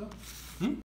Então. Hum?